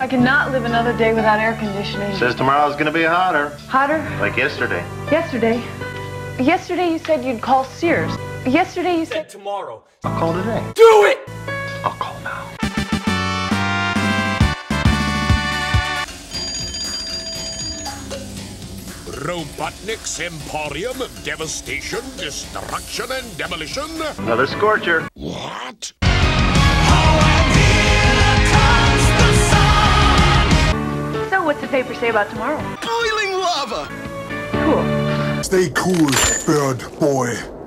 I cannot live another day without air conditioning. Says tomorrow's gonna be hotter, Hotter? like yesterday. Yesterday. Yesterday you said you'd call Sears. Yesterday you said. Tomorrow. I'll call today. Do it! I'll call now. Robotnik's Emporium of Devastation, Destruction, and Demolition? Another scorcher. What? What's the paper say about tomorrow? Boiling lava! Cool. Stay cool, bird boy.